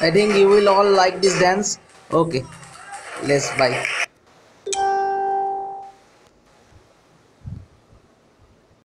I think you will all like this dance. Okay, let's bye.